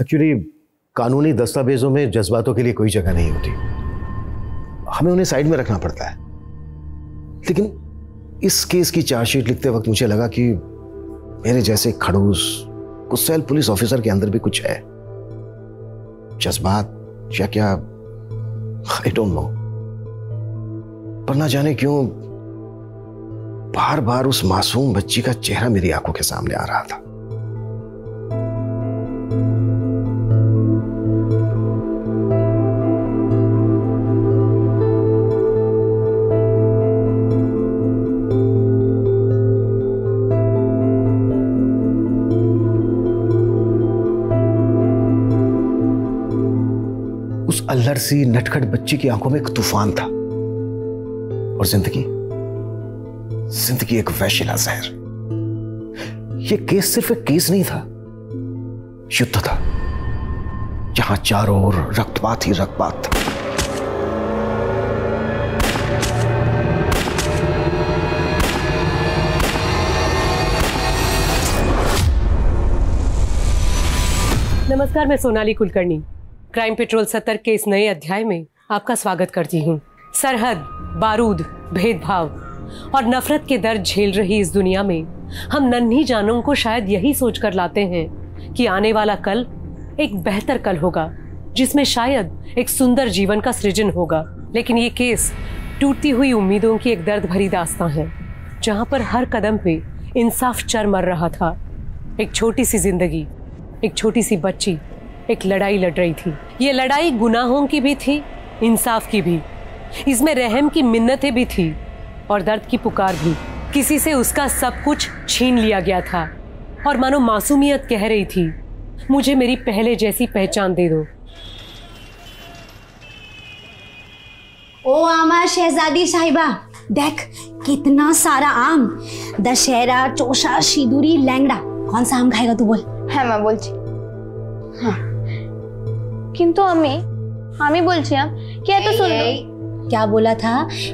Actually कानूनी दस्तावेजों में जज्बातों के लिए कोई जगह नहीं होती? हमें उन्हें साइड में रखना पड़ता है। लेकिन इस केस की चार्जशीट लिखते वक्त मुझे लगा कि मेरे जैसे खड़ूस, गुस्सैल पुलिस ऑफिसर के अंदर भी कुछ है। जज्बात या क्या? आई डोंट नो पर ना जाने क्यों बार बार उस मासूम बच्ची का चेहरा मेरी आँखों के सामने आ रहा था। सी नटखट बच्ची की आँखों में एक तूफ़ान था। और ज़िंदगी ज़िंदगी एक वैशिला जहर। ये केस सिर्फ़ एक केस नहीं था। युद्ध था। जहाँ चारों ओर रक्तपात ही रक्तपात था। नमस्कार, मैं सोनाली कुलकर्णी। क्राइम पेट्रोल सत्तर के इस नए अध्याय में आपका स्वागत करती हूँ। सरहद, बारूद, भेदभाव और नफरत के दर्द झेल रही इस दुनिया में हम नन्ही जानों को शायद यही सोचकर लाते हैं कि आने वाला कल एक बेहतर कल होगा, जिसमें शायद एक सुंदर जीवन का सृजन होगा। लेकिन ये केस टूटती हुई उम्मीदों की एक दर्द भरी दास्तां है, जहाँ पर हर कदम पे इंसाफ चर मर रहा था। एक छोटी सी ज़िंदगी, एक छोटी सी बच्ची एक लड़ाई लड़ रही थी। ये लड़ाई गुनाहों की भी थी इंसाफ की भी। इसमें रहम की मिन्नतें भी थी और दर्द की पुकार भी। किसी से उसका सब कुछ छीन लिया गया था। और मानो मासूमियत कह रही थी मुझे मेरी पहले जैसी पहचान दे दो। ओ आमा शहजादी साहिबा देख कितना सारा आम। दशहरा चोशा सिदूरी लैंगड़ा कौन सा आम खाएगा तू बोल। है मैं बोल जी हाँ। কিন্তু আমি আমি বলছিলাম কি এত সুন্দর क्या बोला था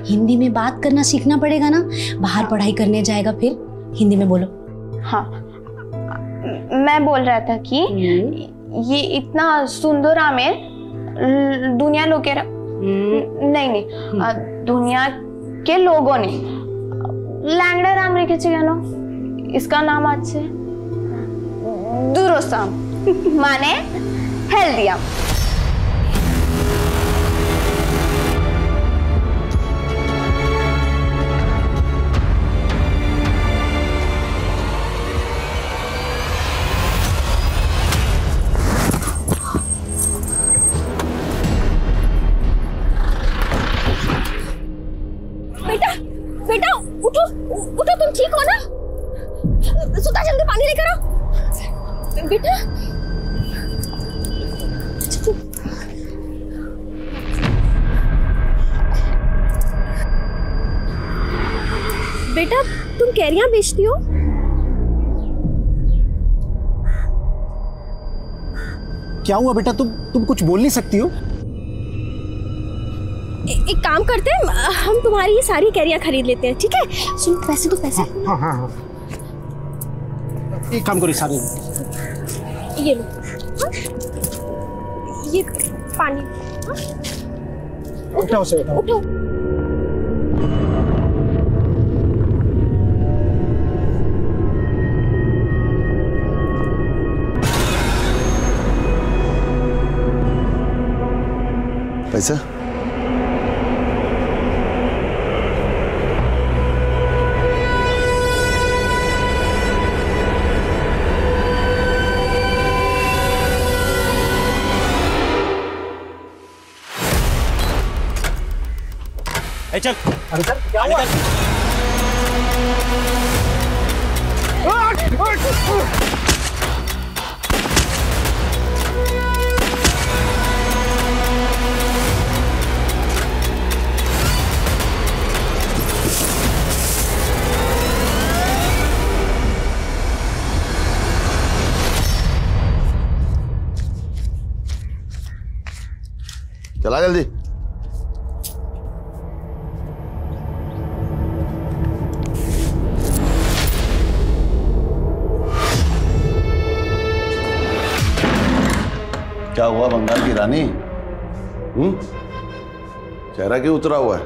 हिंदी में बात करना सीखना पड़ेगा ना बाहर पढ़ाई करने जाएगा फिर हिंदी में बोलो हाँ मैं बोल रहा था कि ये इतना सुंदर आमेर ल- दुनिया लोगेरा नहीं नहीं अ, दुनिया के लोगों ने लैंगड़ा नाम রেখেছে কেন इसका नाम আছে দুরসাম মানে হেলদি আম बेटा क्या हुआ बेटा? तुम तुम कुछ बोल नहीं सकती हो? ए- एक काम करते हैं हम तुम्हारी ये सारी कैरियाँ खरीद लेते हैं ठीक है? सुन पैसे तो पैसे हाँ हाँ हाँ। एक काम करो सारे ये लो। हाँ? ये पानी। उठाओ से उठाओ। पैसा? ए चल अरे सर क्या हुआ? चेहरा क्यों उतरा हुआ है?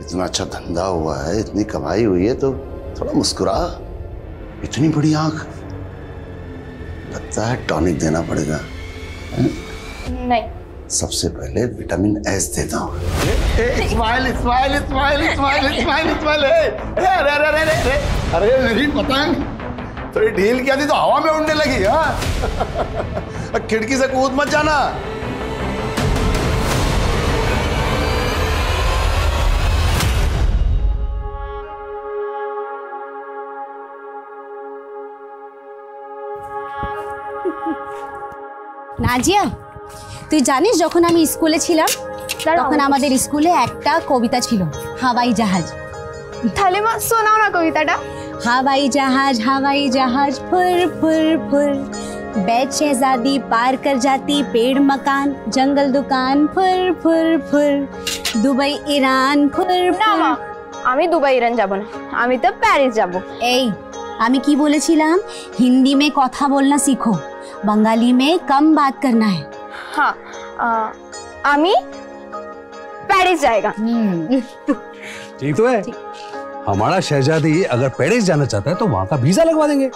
इतना अच्छा धंधा हुआ है इतनी कमाई हुई है तो थोड़ा मुस्कुरा। इतनी बड़ी आँख। लगता है टॉनिक देना पड़ेगा। नहीं। सबसे पहले विटामिन एस देता हूँ। Smile smile smile smile smile smile अरे अरे अरे अरे अरे मेरी पतंग। थोड़ी ढील क्या थी तो हवा में उड़ने लगी हाँ? खिड़की से कूद मत जाना। নাজিয়া তুই জানিস যখন আমি স্কুলে ছিলাম তখন আমাদের স্কুলে একটা কবিতা ছিল হাওয়াই জাহাজ তাহলে মা শোনাও না কবিতাটা हवाई जहाज हवाई जहाज फुर फुर फुर बैठ शहजादी पार कर जाती पेड़ मकान जंगल दुकान फुर फुर फुर दुबई ईरान फुर না মা फुर আমি দুবাই ইরান যাব না আমি তো প্যারিস যাব এই আমি কি বলেছিলাম হিন্দি में কথা बोलना सीखो बंगाली में कम बात करना है। हाँ आ, आमी पेरिस जाएगा। हम्म। ठीक तो है। हमारा शहजादी अगर पेरिस जाना चाहता है तो वहाँ का वीज़ा लगवा देंगे।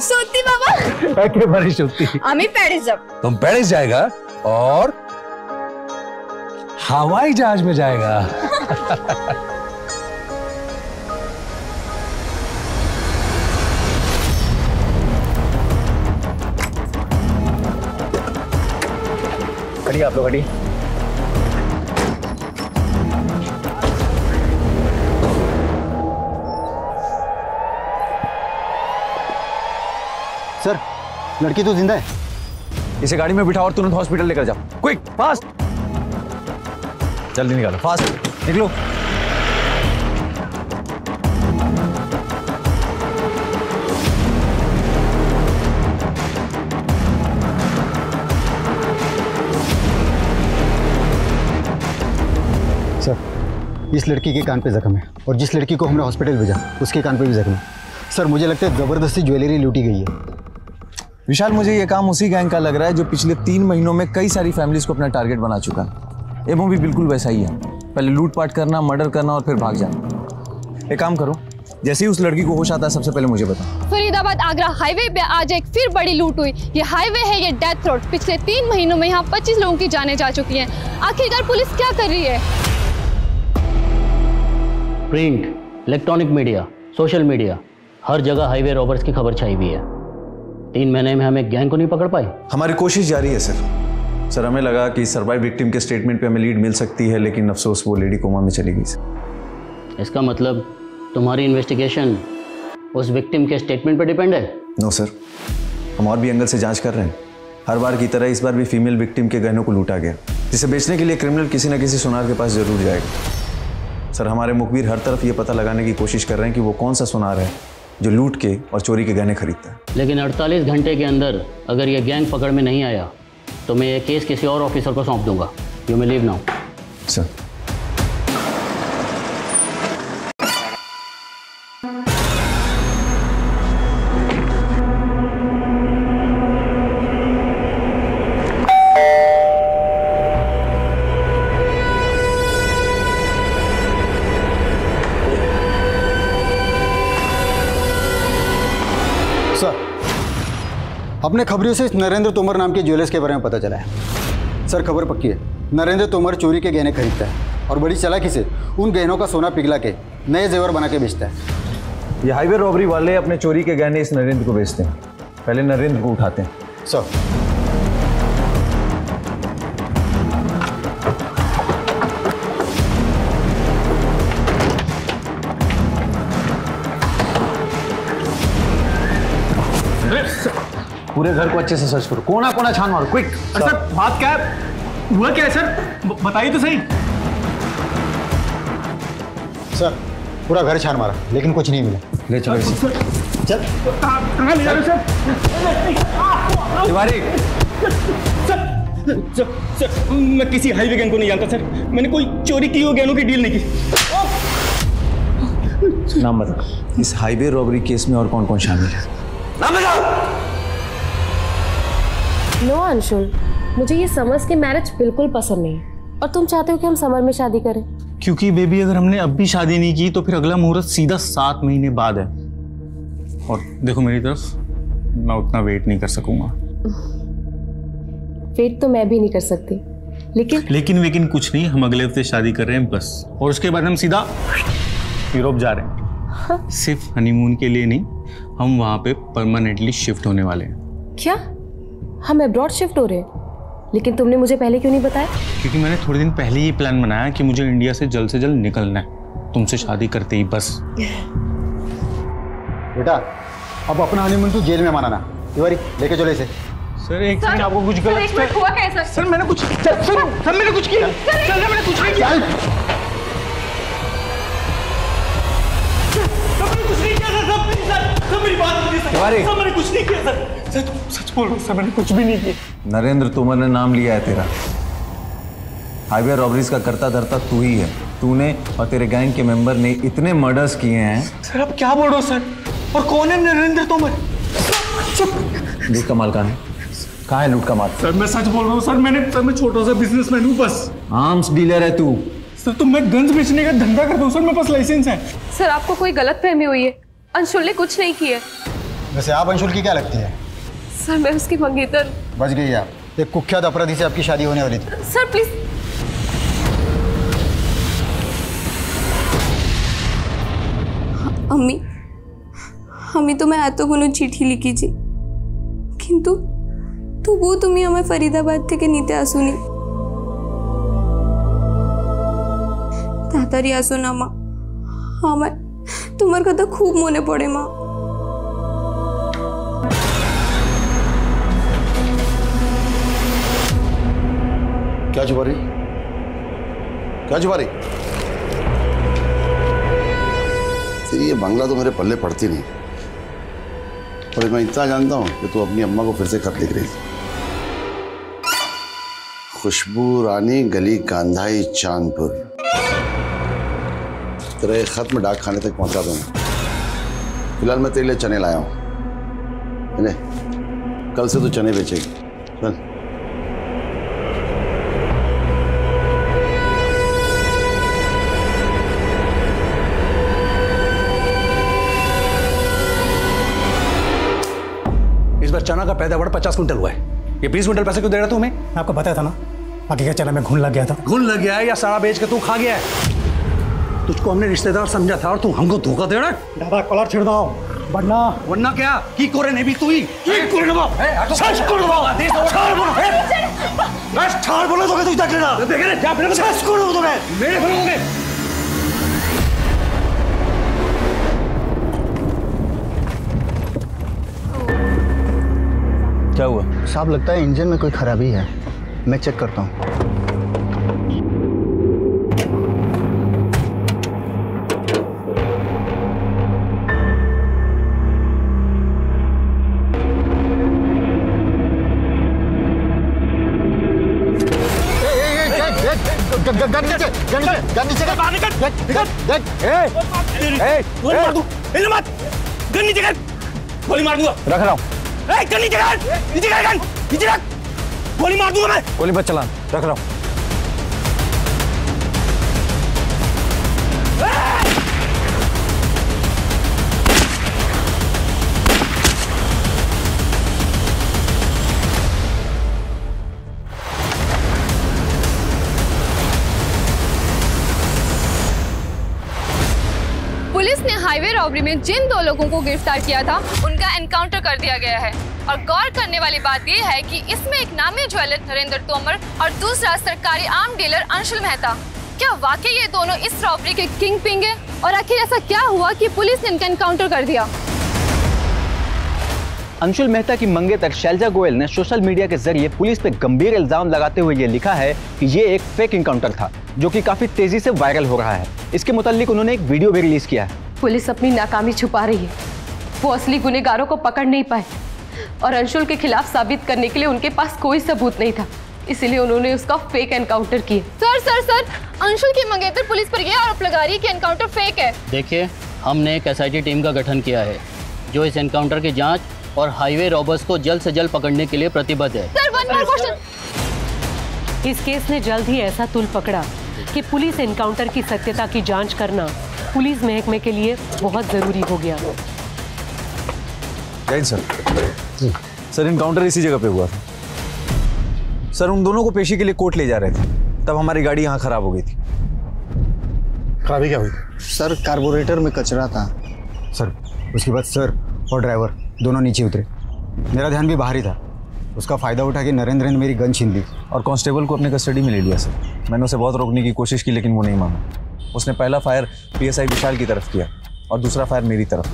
सोती बाबा। के बड़ी सोती। आमी पेरिस जाओ। तुम पेरिस जाएगा और हवाई जहाज़ में जाएगा। खड़ी आप लोग खड़ी। सर लड़की तो ज़िंदा है। इसे गाड़ी में बिठाओ और तुरंत हॉस्पिटल लेकर जाओ। क्विक फास्ट जल्दी निकालो फास्ट निकलो। इस लड़की के कान पे जख्म है और जिस लड़की को हमने हॉस्पिटल भेजा उसके कान पे भी जख्म है। सर मुझे लगता है ज़बरदस्ती ज्वेलरी लूटी गई है। विशाल मुझे ये काम उसी गैंग का लग रहा है जो पिछले तीन महीनों में कई सारी फैमिलीज़ को अपना टारगेट बना चुका है। ये मूवी बिल्कुल वैसा ही है। पहले लूटपाट करना मर्डर करना और फिर भाग जाना। एक काम करो जैसे ही उस लड़की को होश आता है सबसे पहले मुझे बताओ। फरीदाबाद आगरा हाईवे पे आज एक फिर बड़ी लूट हुई। ये हाईवे है ये डेथ रोड पिछले तीन महीनों में यहाँ 25 लोगों की जाने जा चुकी हैं। आखिरकार पुलिस क्या कर रही है? Print electronic media social media हर जगह हाईवे रॉबर्स की खबर छाई हुई है। तीन महीने में हम एक गैंग को नहीं पकड़ पाए? हमारी कोशिश जारी है सर। सर हमें लगा कि सर्वाइव विक्टिम के स्टेटमेंट पे हमें लीड मिल सकती है लेकिन अफसोस वो लेडी कोमा में चली गई सर। इसका मतलब तुम्हारी इन्वेस्टिगेशन उस विक्टिम के स्टेटमेंट पर डिपेंड है? नो सर हम और भी एंगल से जाँच कर रहे हैं। हर बार की तरह इस बार भी फीमेल विक्टिम के गहनों को लूटा गया जिसे बेचने के लिए क्रिमिनल किसी न किसी सुनार के पास ज़रूर जाएगा। सर हमारे मुखबिर हर तरफ़ ये पता लगाने की कोशिश कर रहे हैं कि वो कौन सा सुनार है जो लूट के और चोरी के गहने खरीदता है। लेकिन 48 घंटे के अंदर अगर ये गैंग पकड़ में नहीं आया तो मैं ये केस किसी और ऑफिसर को सौंप दूँगा। You may leave now sir sir अपने खबरों से इस नरेंद्र तोमर नाम के ज्वेलर्स के बारे में पता चला है। सर खबर पक्की है। नरेंद्र तोमर चोरी के गहने खरीदता है और बड़ी चालाकी से उन गहनों का सोना पिघला के नए जेवर बना के बेचता है। ये हाईवे रॉबरी वाले अपने चोरी के गहने इस नरेंद्र को बेचते हैं। पहले नरेंद्र को उठाते हैं। सर पूरे घर को अच्छे से सर्च करो। कोना कोना छान मारो। क्विक सर बात क्या है? हुआ क्या है सर? बताइए तो सही। सर पूरा घर छान मारा लेकिन कुछ नहीं मिला। ले चलो इसे। चल। कहाँ ले जा रहे हो sir? Tiwari. Sir sir sir मैं किसी हाईवे गैंग को नहीं जानता सर। मैंने कोई चोरी की हुई गहनों की डील नहीं की। नाम बता इस हाईवे रॉबरी केस में और कौन कौन शामिल है? नाम बताओ। नो अंशुल मुझे ये समर्स की मैरिज बिल्कुल पसंद नहीं और तुम चाहते हो कि हम समर में शादी करें? क्योंकि बेबी अगर हमने अब भी शादी नहीं की तो फिर अगला मुहूर्त सीधा सात महीने बाद है। और देखो मेरी तरफ़ मैं उतना वेट नहीं कर सकूँगा। वेट तो मैं भी नहीं कर सकती। लेकिन लेकिन वेकिन कुछ नहीं हम अगले हफ़्ते शादी कर रहे हैं बस। और उसके बाद हम सीधा यूरोप जा रहे हैं। सिर्फ़ हनीमून के लिए नहीं हम वहाँ पे परमानेंटली शिफ्ट होने वाले हैं। क्या? हम अब्रॉड शिफ्ट हो रहे हैं। लेकिन तुमने मुझे पहले क्यों नहीं बताया? क्योंकि मैंने थोड़े दिन पहले ये प्लान बनाया कि मुझे इंडिया से जल्द से जल्द निकलना है। तुमसे शादी करते ही बस। बेटा अब अपना हनीमून तू जेल में मनाना। तिवारी लेके चलो इसे। सर एक सेकंड आपको कुछ गलत एक हुआ कैसा सर मैंने कुछ सर सर सर मैंने कुछ किया। सर मैंने कुछ नहीं किया। सर मैंने कुछ नहीं किया सर। सर तुम सच बोल रहे सर मैंने कुछ भी नहीं किया। नरेंद्र तोमर ने नाम लिया है तेरा। हाईवे रॉबरीज का करता धरता तू ही है। तूने और तेरे गैंग के मेंबर ने इतने मर्डर्स किए हैं। सर आप क्या बोल रहे हो सर? और कौन है नरेंद्र तोमर? लूट का माल कहाँ है? कहाँ है लूट का माल? सर मैं सच बोल रहा हूँ सर मैंने सर मैं छोटा सा बिजनेसमैन हूँ बस। आर्म्स डीलर है तू। सर तो मैं गन्स बेचने का धंधा करता हूँ सर मेरे पास लाइसेंस है। सर आपको कोई गलत फहमी हुई है? अंशुल ने कुछ नहीं किया वैसे आप अंशुल की क्या लगती है सर मैं उसकी मंगेतर बच गई आप एक कुख्यात अपराधी से आपकी शादी होने वाली थी सर प्लीज আমি আমি তোমায় এত কোনো চিঠি লিখেছি কিন্তু তবুও তুমি আমায় ফরিদাবাদ থেকে নিতে আসোনি তাড়াতাড়ি আসো না মা আমার তোমার কথা খুব মনে পড়ে মা क्या छुपा रही क्या छुपा रही तेरी ये बंगला तो मेरे पल्ले पड़ती नहीं और मैं इतना जानता हूं कि तू अपनी अम्मा को फिर से खत लिख रही थी खुशबू रानी गली कांधाई चांदपुर तेरा खत मैं डाक खाने तक पहुँचा दूँगा। फ़िलहाल मैं तेरे लिए चने लाया हूँ। इन्हें कल से तू चने बेचेगी। चल। इस बार चना का पैदावार पचास क्विंटल हुआ है। ये बीस क्विंटल पैसे क्यों दे रहा तू हमें? आपको पता था ना? बाकी का चना में घुन लग गया था? घुन लग गया है या सारा बेच के तू खा गया है? तुझको हमने रिश्तेदार समझा था और तू हमको धोखा दे रहा है? दादा कॉलर छिड़ दो। वरना वरना क्या? की कोरे ने भी तू ही? की कोरे ने बाप सच कोरे ने आदेश दो। छाड़ बोलो। बस छाड़ बोलो तो तू देख लेना देख ले क्या फिर सच कोरे बोलो मेरे बोलोगे क्या हुआ? साहब लगता है इंजन में कोई खराबी है। मैं चेक करता हूँ। गोली मार दूँगा रख रहा हूँ ए, गन नीचे कर नीचे कर गन नीचे रख गोली मार दूँगा मैं गोली मत चला रख रहा हूँ रॉबरी में जिन दो लोगों को गिरफ़्तार किया था, उनका एनकाउंटर कर दिया गया है। और गौर करने वाली बात यह है कि इसमें एक नामी ज्वेलर, नरेंद्र तोमर, और दूसरा सरकारी आर्म डीलर अंशुल मेहता। क्या वाकई ये दोनों इस रॉबरी के किंग पिंग है? और आखिर ऐसा क्या हुआ की पुलिस ने इनका एनकाउंटर कर दिया? अंशुल मेहता की मंगेतर शैलजा गोयल ने सोशल मीडिया के ज़रिए पुलिस पे गंभीर इल्ज़ाम लगाते हुए ये लिखा है कि ये एक फेक इनकाउंटर था जो कि काफ़ी तेज़ी से वायरल हो रहा है। इसके मुतालिक उन्होंने एक वीडियो भी रिलीज़ किया है। पुलिस अपनी नाकामी छुपा रही है। वो असली गुनेगारों को पकड़ नहीं पाए और अंशुल के खिलाफ साबित करने के लिए उनके पास कोई सबूत नहीं था। इसीलिए उन्होंने उसका फेक एनकाउंटर किया। सर सर सर अंशुल की मंगेतर पुलिस पर यह आरोप लगा रही है कि एनकाउंटर फेक है। देखिए हमने एक एसआईटी टीम का गठन किया है जो इस एनकाउंटर की जाँच और हाईवे रॉबर्स को जल्द से जल्द पकड़ने के लिए प्रतिबद्ध है। सर वन मोर क्वेश्चन इस केस ने जल्द ही ऐसा तुल पकड़ा कि पुलिस एनकाउंटर की सत्यता की जाँच करना पुलिस महकमे के लिए बहुत ज़रूरी हो गया। सर। सर इनकाउंटर इसी जगह पे हुआ था। सर उन दोनों को पेशी के लिए कोर्ट ले जा रहे थे। तब हमारी गाड़ी यहाँ खराब हो गई थी। खराबी क्या हुई? सर कार्बोरेटर में कचरा था। सर। उसके बाद सर और ड्राइवर। दोनों नीचे उतरे। मेरा ध्यान भी बाहर ही था। उसका फ़ायदा उठा कि नरेंद्र ने मेरी गन छीन ली और कांस्टेबल को अपने कस्टडी में ले लिया सर। मैंने उसे बहुत रोकने की कोशिश की लेकिन वो नहीं माना। उसने पहला फायर पीएसआई विशाल की तरफ़ किया और दूसरा फायर मेरी तरफ़।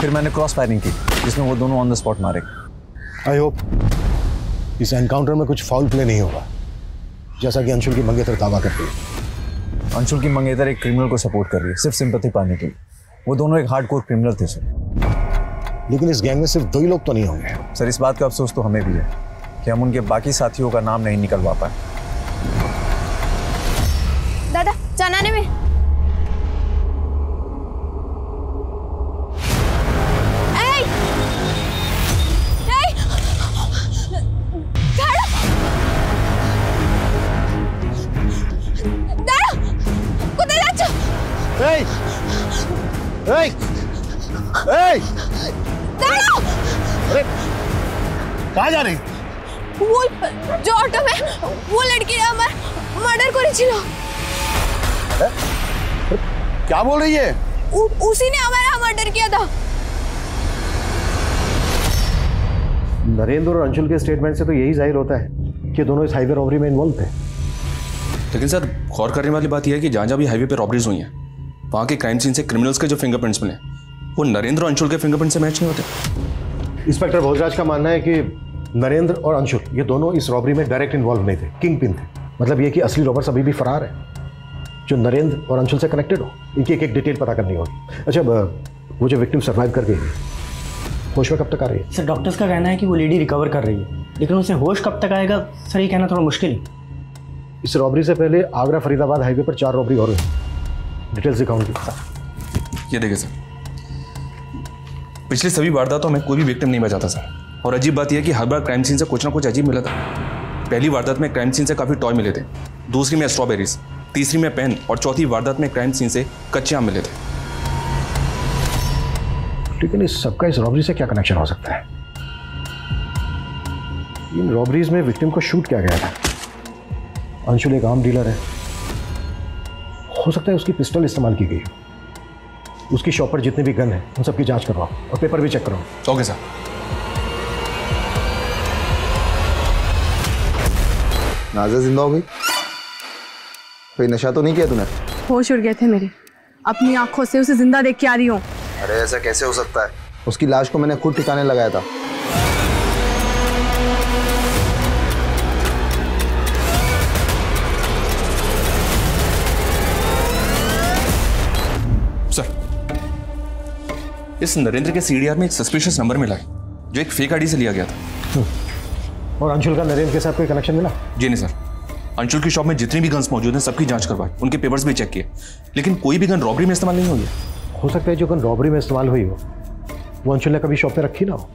फिर मैंने क्रॉस फायरिंग की जिसमें वो दोनों ऑन द स्पॉट मारे। आई होप इस एनकाउंटर में कुछ फाउल प्ले नहीं होगा जैसा कि अंशुल की मंगेतर दावा करती है। अंशुल की मंगेतर एक क्रिमिनल को सपोर्ट कर रही है सिर्फ़ सिंपैथी पाने के लिए। वो दोनों एक हार्डकोर क्रिमिनल थे सर लेकिन इस गैंग में सिर्फ़ दो ही लोग तो नहीं होंगे। सर, इस बात का अफसोस तो हमें भी है कि हम उनके बाकी साथियों का नाम नहीं निकलवा पाए। नरेंद्र और अंशुल के स्टेटमेंट से तो यही ज़ाहिर होता है कि दोनों इस हाईवे रॉबरी में इन्वॉल्व थे। लेकिन सर गौर करने वाली बात यह है कि जहाँ जहाँ भी हाईवे पे रॉबरीज हुई हैं वहाँ के क्राइम सीन से क्रिमिनल्स के जो फिंगरप्रिंट्स मिले वो नरेंद्र और अंशुल के फिंगरप्रिंट से मैच नहीं होते। इंस्पेक्टर भोजराज का मानना है कि नरेंद्र और अंशुल ये दोनों इस रॉबरी में डायरेक्ट इन्वॉल्व नहीं थे किंग पिन थे। मतलब ये कि असली रॉबर्स अभी भी फरार है जो नरेंद्र और अंशुल से कनेक्टेड हो इनकी एक एक डिटेल पता करनी होगी। अच्छा वो जो विक्टिम सर्वाइव कर गई है, होश में कब तक आ रही है? सर डॉक्टर्स का कहना है कि वो लेडी रिकवर कर रही है। लेकिन उसे होश कब तक आएगा? सर ये कहना थोड़ा मुश्किल है। इस रॉबरी से पहले आगरा फरीदाबाद हाईवे पर चार रॉबरी और हुई डिटेल्स दिखाऊँगी ये देखिए सर। पिछली सभी वारदातों में कोई भी विक्टिम नहीं बचा था सर। और अजीब बात यह कि हर बार क्राइम सीन से कुछ ना कुछ अजीब मिला था। पहली वारदात में क्राइम सीन से काफ़ी टॉय मिले थे। दूसरी में स्ट्रॉबेरीज तीसरी में पेन और चौथी वारदात में क्राइम सीन से कच्चे आम मिले थे। लेकिन इस सबका इस रॉबरी से क्या कनेक्शन हो सकता है? इन रॉबरीज में विक्टिम को शूट किया गया था। अंशुल एक आम डीलर है। हो सकता है उसकी पिस्टल इस्तेमाल की गई उसकी शॉप पर जितने भी गन है उन सबकी जाँच करवाओ और पेपर भी चेक कराओ ओके सर नाजा ज़िंदा हो गई कोई नशा तो नहीं किया तूने? होश उड़ गए थे मेरे। अपनी आँखों से उसे ज़िंदा देख के आ रही हूँ। अरे ऐसा कैसे हो सकता है? उसकी लाश को मैंने खुद ठिकाने लगाया था। सर इस नरेंद्र के सीडीआर में एक सस्पिशियस नंबर मिला है जो एक फेक आईडी से लिया गया था। और अंशुल का नरेंद्र के साथ कोई कनेक्शन मिला? जी नहीं सर अंशुल की शॉप में जितनी भी गन्स मौजूद हैं सबकी जाँच करवाई उनके पेपर्स भी चेक किए। लेकिन कोई भी गन रॉबरी में इस्तेमाल नहीं हुई है। हो सकता है जो गन रॉबरी में इस्तेमाल हुई हो। वो अंशुल ने कभी शॉप पे रखी ना हो।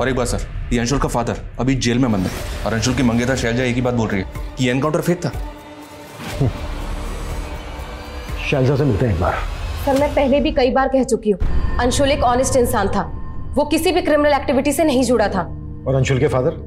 और एक बात सर ये अंशुल का फादर अभी जेल में बंद है और अंशुल की मंगेतर शैलजा एक ही बात बोल रही है कि ये एनकाउंटर फेक था। शैलजा से मिलते हैं एक बार। सर मैं पहले भी कई बार कह चुकी हूँ अंशुल एक ऑनेस्ट इंसान था। वो किसी भी क्रिमिनल एक्टिविटी से नहीं जुड़ा था। और अंशुल के फादर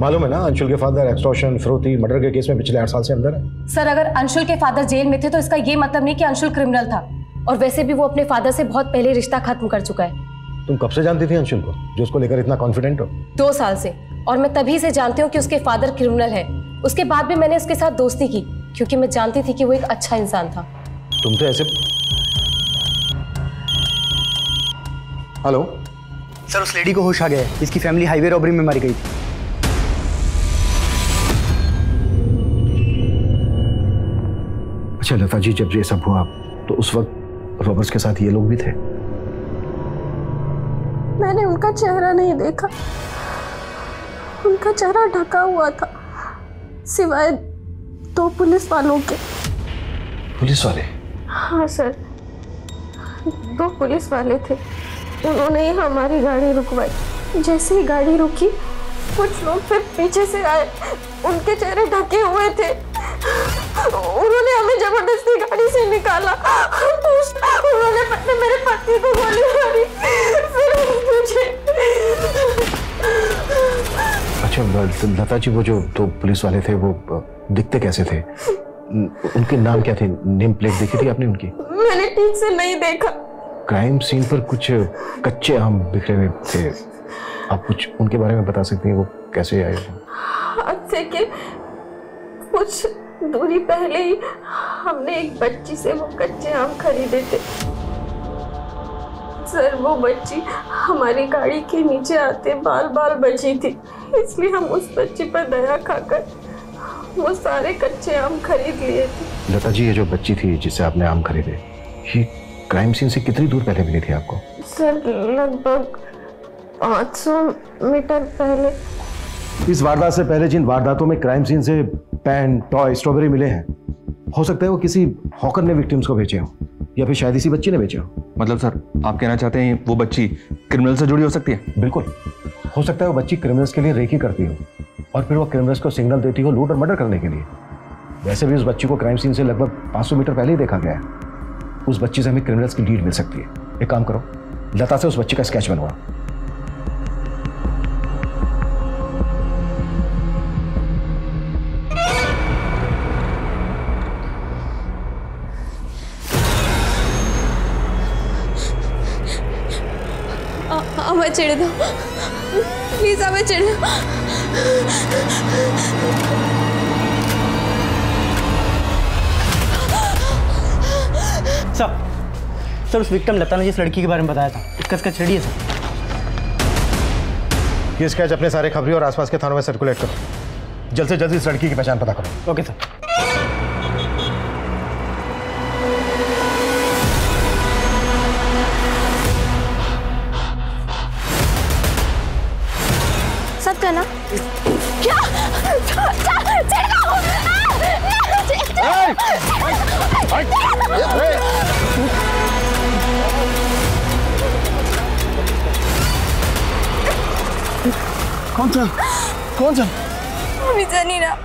मालूम है ना अंशुल के फादर एक्सटॉर्शन फिरौती मर्डर के केस में पिछले आठ साल से अंदर है। सर अगर अंशुल के फादर जेल में थे तो इसका ये मतलब नहीं कि अंशुल क्रिमिनल था। और वैसे भी वो अपने फादर से बहुत पहले रिश्ता खत्म कर चुका है। तुम कब से जानती थी अंशुल को जो उसको लेकर इतना कॉन्फिडेंट हो? दो साल से। और मैं तभी से जानती हूँ कि उसके फादर क्रिमिनल है। उसके बाद भी मैंने उसके साथ दोस्ती की क्योंकि मैं जानती थी कि वो एक अच्छा इंसान था। तुम तो ऐसे हेलो सर उस लेडी को होश आ गया है। इसकी फैमिली हाईवे रॉबरी में मारी गई थी। अच्छा लता जी जब ये सब हुआ तो उस वक्त रॉबर्ट्स के साथ ये लोग भी थे। मैंने उनका चेहरा नहीं देखा। उनका चेहरा ढका हुआ था सिवाय दो पुलिस वालों के। पुलिस वाले? हाँ सर दो पुलिस वाले थे। उन्होंने ही हमारी गाड़ी रुकवाई। जैसे ही गाड़ी रुकी कुछ लोग फिर पीछे से आए। उनके चेहरे ढके हुए थे। उन्होंने हमें ज़बरदस्ती गाड़ी से निकाला। उन्होंने पत्नी मेरे पति को गोली मारी। फिर मुझे अच्छा लता जी वो जो दो पुलिस वाले थे वो दिखते कैसे थे? उनके नाम क्या थे? नेम प्लेट देखी थी आपने उनकी? मैंने ठीक से नहीं देखा। क्राइम सीन पर कुछ कच्चे आम बिखरे हुए थे। आप कुछ उनके बारे में बता सकती हैं वो कैसे आए? आज से के दूरी पहले ही हमने एक बच्ची से वो कच्चे आम खरीदे थे। सर वो बच्ची हमारी गाड़ी के नीचे आते बाल बाल बची थी। इसलिए हम उस बच्ची पर दया खाकर वो सारे कच्चे आम खरीद लिए थे। लता जी ये जो बच्ची थी जिसे आपने आम खरीदे ये क्राइम सीन से कितनी दूर पहले मिली थी आपको? सर लगभग 500 मीटर पहले। इस वारदात से पहले जिन वारदातों में क्राइम सीन से पेन टॉय स्ट्रॉबेरी मिले हैं। हो सकता है वो किसी हॉकर ने विक्टिम्स को बेचे हो या फिर शायद इसी बच्ची ने बेचे हो। मतलब सर आप कहना चाहते हैं वो बच्ची क्रिमिनल से जुड़ी हो सकती है? बिल्कुल। हो सकता है वो बच्ची क्रिमिनल्स के लिए रेकी करती हो और फिर वो क्रिमिनल्स को सिग्नल देती हो लूट और मर्डर करने के लिए। वैसे भी उस बच्ची को क्राइम सीन से लगभग 500 मीटर पहले ही देखा गया है। उस बच्ची से हमें क्रिमिनल्स की लीड मिल सकती है। एक काम करो लता से उस बच्ची का स्केच बनवाओ। हमें चिढ़ दो प्लीज़ हमें चिढ़ सर सर उस विक्टिम लता ने जिस लड़की के बारे में बताया था उसका स्केच रेडी है सर। ये स्केच अपने सारे खबरी और आसपास के थानों में सर्कुलेट करो। जल्द से जल्द इस लड़की की पहचान पता करो। ओके सर सा कौन सा मुझे नहीं रहा।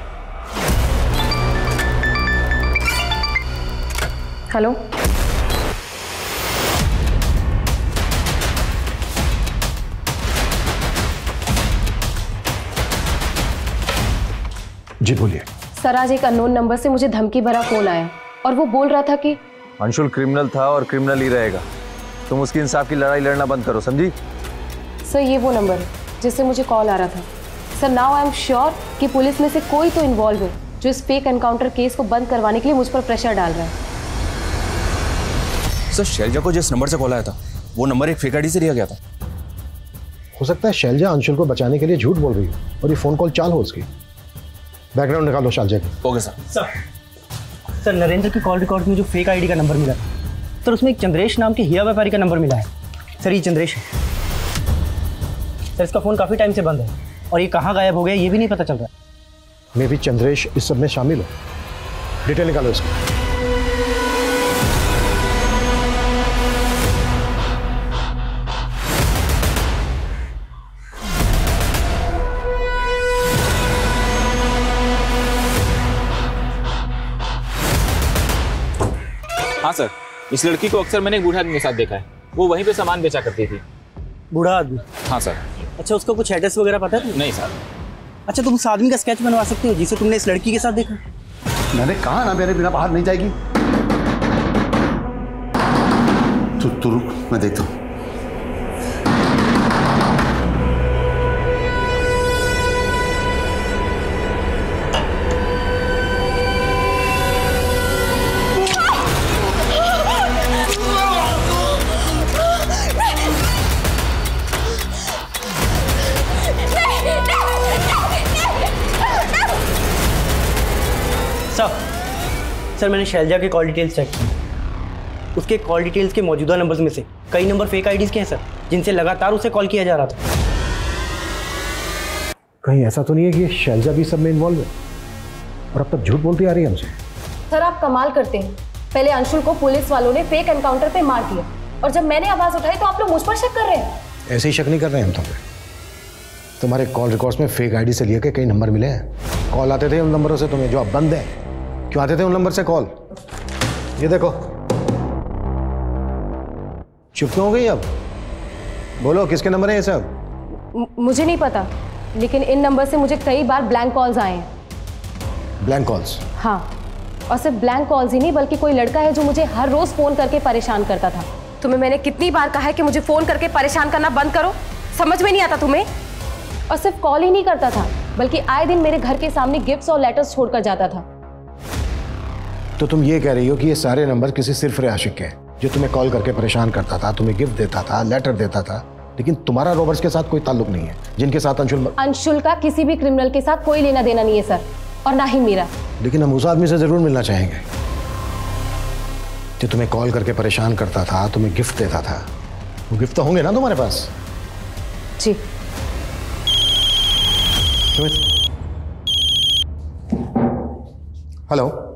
हेलो? जी बोलिए। सर आज एक अननोन नंबर से मुझे धमकी भरा फ़ोन आया और वो बोल रहा था कि अंशुल क्रिमिनल था और क्रिमिनल ही रहेगा। तुम उसकी इंसाफ की लड़ाई लड़ना बंद करो समझी? सर ये वो नंबर है जिससे मुझे कॉल आ रहा था। Sir now I am sure कि पुलिस में से कोई तो इन्वॉल्व है जो इस फेक एनकाउंटर केस को बंद करवाने के लिए मुझ पर प्रेशर डाल रहा है। सर शैलजा को जिस नंबर से कॉल आया था वो नंबर एक फेक आईडी से लिया गया था। हो सकता है शैलजा अंशुल को बचाने के लिए झूठ बोल रही हो और ये फ़ोन कॉल चाल हो उसकी। बैकग्राउंड निकालो शैलजा की। Okay sir sir sir Narendra की कॉल रिकॉर्ड में जो फेक आईडी का नंबर मिला सर उसमें एक चंद्रेश नाम के हिया व्यापारी का नंबर मिला है। सर ये चंद्रेश है। सर इसका फ़ोन काफ़ी टाइम से बंद है। और ये कहाँ गायब हो गया ये भी नहीं पता चल रहा मे भी चंद्रेश इस सब में शामिल हो। डिटेल निकालो इसकी। हाँ सर इस लड़की को अक्सर मैंने एक बूढ़े आदमी के साथ देखा है। वो वहीं पे सामान बेचा करती थी। बूढ़ा आदमी? हाँ सर। अच्छा उसका कुछ एड्रेस वगैरह पता है नहीं सर। अच्छा तुम उस आदमी का स्केच बनवा सकते हो जिसे तुमने इस लड़की के साथ देखा। मैंने कहा ना मेरे बिना बाहर नहीं जाएगी। तू तू रुक मैं देखता हूँ। सर सर मैंने शैलजा के कॉल डिटेल्स चेक की। उसके कॉल डिटेल्स के मौजूदा नंबर्स में से कई नंबर फेक आईडीज के हैं सर जिनसे लगातार उसे कॉल किया जा रहा था। कहीं ऐसा तो नहीं है कि शैलजा भी सब में इन्वॉल्व है? और अब तक झूठ बोलती आ रही है हमसे। सर आप कमाल करते हैं। पहले अंशुल को पुलिस वालों ने फेक एनकाउंटर पे मार दिया। और जब मैंने आवाज़ उठाई तो आप लोग मुझ पर शक कर रहे हैं। ऐसे ही शक नहीं कर रहे हैं हम तुम पे तुम्हारे कॉल रिकॉर्ड्स में फेक आईडी से लिए के कई नंबर मिले हैं। कॉल आते थे उन नंबरों से तुम्हें जो अब बंद है। क्यों आते थे उन नंबर से कॉल ये देखो। चुप क्यों हो गई अब? बोलो किसके नंबर है ये सब? मुझे नहीं पता लेकिन इन नंबर से मुझे कई बार ब्लैंक कॉल्स आए हैं। ब्लैंक कॉल्स हाँ और सिर्फ़ ब्लैंक कॉल्स ही नहीं बल्कि कोई लड़का है जो मुझे हर रोज फ़ोन करके परेशान करता था। तुम्हें मैंने कितनी बार कहा है कि मुझे फ़ोन करके परेशान करना बंद करो? समझ में नहीं आता तुम्हें? और सिर्फ़ कॉल ही नहीं करता था बल्कि आए दिन मेरे घर के सामने गिफ्ट्स और लेटर्स छोड़कर जाता था। तो तुम ये कह रही हो कि ये सारे नंबर किसी सिर्फ़ आशिक के हैं जो तुम्हें कॉल करके परेशान करता था तुम्हें गिफ्ट देता था लेटर देता था। लेकिन तुम्हारा रॉबर्ट्स के साथ कोई ताल्लुक नहीं है जिनके साथ अंशुल अंशुल का किसी भी क्रिमिनल के साथ कोई लेना देना नहीं है सर और ना ही मेरा। लेकिन हम उस आदमी से ज़रूर मिलना चाहेंगे जो तुम्हें कॉल करके परेशान करता था तुम्हें गिफ्ट देता था। वो गिफ्ट तो होंगे ना तुम्हारे पास? जी। हेलो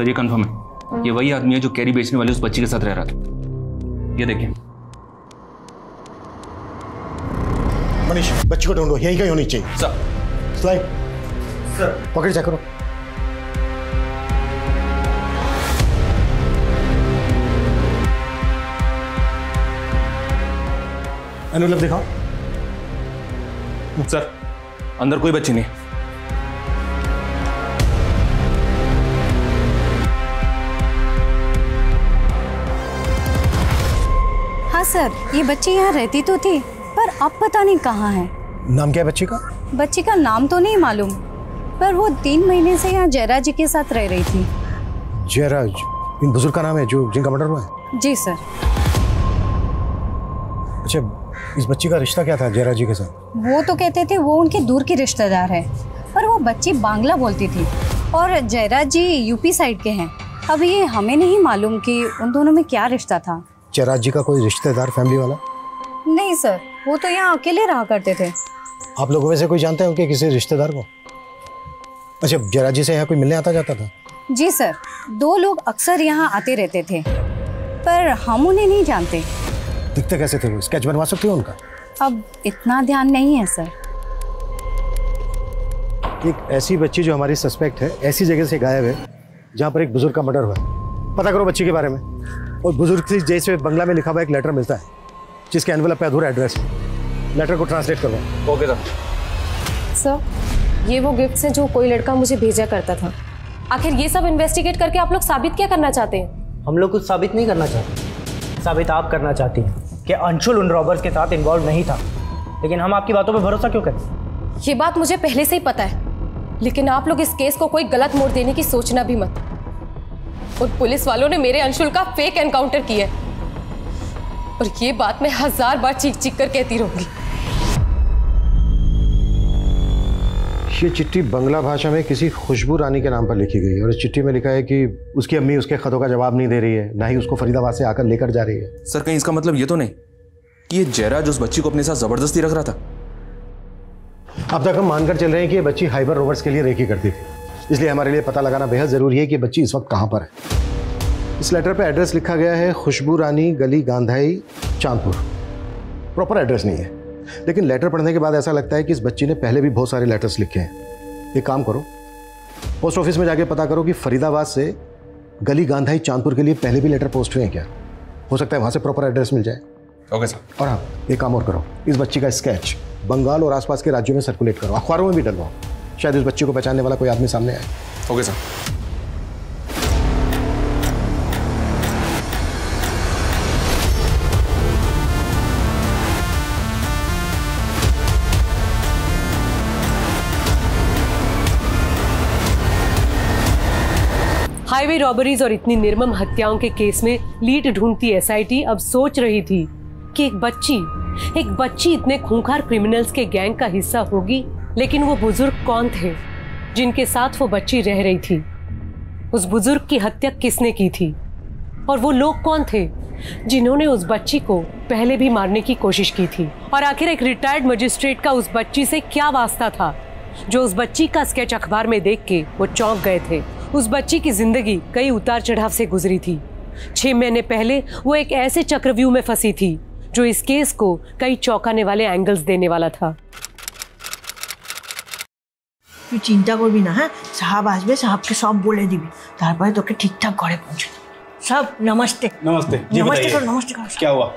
सर ये कंफर्म है। ये वही आदमी है जो कैरी बेचने वाले उस बच्ची के साथ रह रहा था। ये देखिए मनीष बच्ची को ढूंढो यहीं कहीं होनी चाहिए। सर। Slide sir. पकड़ चेक करो। अनुलभ दिखाओ। सर। अंदर कोई बच्ची नहीं। सर ये बच्ची यहाँ रहती तो थी पर अब पता नहीं कहाँ है। नाम क्या है बच्ची का? बच्ची का नाम तो नहीं मालूम पर वो तीन महीने से यहाँ जयराज जी के साथ रह रही थी। जयराज इन बुज़ुर्ग का नाम है जो जिनका मर्डर हुआ है? जी सर। अच्छा इस बच्ची का रिश्ता क्या था जयराज जी के साथ? वो तो कहते थे वो उनके दूर की रिश्तेदार है पर वो बच्ची बांग्ला बोलती थी और जयराज जी यूपी साइड के हैं। अब ये हमें नहीं मालूम कि उन दोनों में क्या रिश्ता था। जयराज जी का कोई रिश्तेदार फैमिली वाला? नहीं सर वो तो यहाँ अकेले रहा करते थे। आप लोगों में से कोई जानते हैं उनके किसी रिश्तेदार को? अच्छा जयराज जी से यहाँ कोई मिलने आता जाता था? जी सर दो लोग अक्सर यहाँ आते रहते थे पर हम उन्हें नहीं जानते। दिखते कैसे थे वो? स्केच बनवा सकते हो उनका? अब इतना ध्यान नहीं है सर एक ऐसी बच्ची जो हमारी सस्पेक्ट है ऐसी जगह से गायब है जहाँ पर एक बुज़ुर्ग का मर्डर हुआ पता करो बच्ची के बारे में। और बुज़ुर्ग से जैसे बंगला में लिखा हुआ एक लेटर मिलता है जिसके एनवेलप पे अधूरा एड्रेस है। लेटर को ट्रांसलेट करवाओ ओके सर सर ये वो गिफ्ट्स हैं जो कोई लड़का मुझे भेजा करता था। आखिर ये सब इन्वेस्टिगेट करके आप लोग साबित क्या करना चाहते हैं? हम लोग कुछ साबित नहीं करना चाहते। साबित आप करना चाहती हैं कि अंशुल उन रॉबर्स के साथ इन्वॉल्व नहीं था। लेकिन हम आपकी बातों पर भरोसा क्यों करें? ये बात मुझे पहले से ही पता है। लेकिन आप लोग इस केस को कोई गलत मोड़ देने की सोचना भी मत। और पुलिस वालों ने मेरे अंशुल का फेक एनकाउंटर किया है। और ये बात मैं हज़ार बार चीख चीख कर कहती रहूँगी। ये चिट्ठी बंगला भाषा में किसी खुशबू रानी के नाम पर लिखी गई है और इस चिट्ठी में लिखा है कि उसकी अम्मी उसके खतों का जवाब नहीं दे रही है ना ही उसको फरीदाबाद से आकर लेकर जा रही है। सर कहीं इसका मतलब ये तो नहीं कि ये जयराज उस बच्ची को अपने साथ ज़बरदस्ती रख रहा था? अब तक हम मानकर चल रहे हैं कि ये बच्ची हाइबर रोवर्स के लिए रेकी करती थी। इसलिए हमारे लिए पता लगाना बेहद ज़रूरी है कि बच्ची इस वक्त कहाँ पर है। इस लेटर पे एड्रेस लिखा गया है खुशबू रानी गली गांधाई चांदपुर। प्रॉपर एड्रेस नहीं है। लेकिन लेटर पढ़ने के बाद ऐसा लगता है कि इस बच्ची ने पहले भी बहुत सारे लेटर्स लिखे हैं। एक काम करो पोस्ट ऑफ़िस में जाके पता करो कि फरीदाबाद से गली गांधाई चांदपुर के लिए पहले भी लेटर पोस्ट हुए हैं क्या? हो सकता है वहाँ से प्रॉपर एड्रेस मिल जाए। ओके सर और हाँ एक काम और करो इस बच्ची का स्केच बंगाल और आसपास के राज्यों में सर्कुलेट करो अखबारों में भी डलवाओ। शायद इस बच्ची को पहचानने वाला कोई आदमी सामने आए। ओके सर हाईवे रॉबरीज और इतनी निर्मम हत्याओं के केस में लीड ढूंढती एसआईटी अब सोच रही थी कि एक बच्ची एक बच्ची इतने खूंखार क्रिमिनल्स के गैंग का हिस्सा होगी। लेकिन वो बुज़ुर्ग कौन थे? जिनके साथ वो बच्ची रह रही थी? उस बुज़ुर्ग की हत्या किसने की थी? और वो लोग कौन थे, जिन्होंने उस बच्ची को पहले भी मारने की कोशिश की थी? और आखिर एक रिटायर्ड मजिस्ट्रेट का उस बच्ची से क्या वास्ता था, जो उस बच्ची का स्केच अखबार में देख के वो चौंक गए थे? उस बच्ची की ज़िंदगी कई उतार चढ़ाव से गुजरी थी। छह महीने पहले वो एक ऐसे चक्रव्यूह में फंसी थी, जो इस केस को कई चौंकाने वाले एंगल्स देने वाला था। তুই চিন্তা করবি না হ্যাঁ সাহাব আসবে সাহাবকে সব বলে দিবি তারপরে তোকে ঠিকঠাক ঘরে পৌঁছে দেবে। সব নমস্তে नमस्ते जी नमस्ते बताइए करो नमस्ते करो क्या हुआ